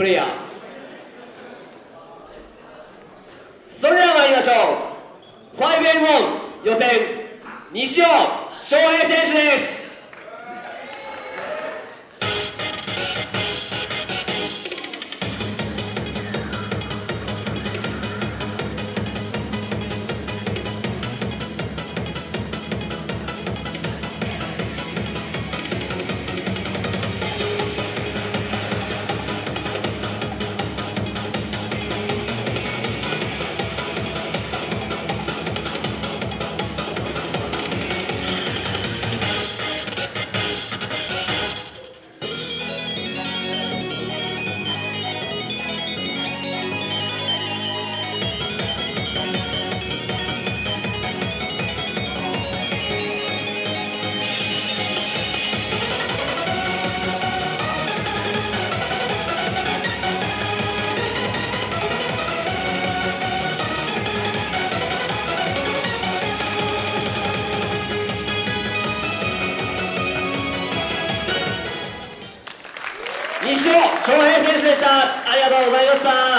プレイヤー。それでは参りましょう。5M1 予選西尾翔平選手です。西尾翔平選手でした。ありがとうございました。